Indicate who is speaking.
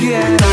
Speaker 1: yeah.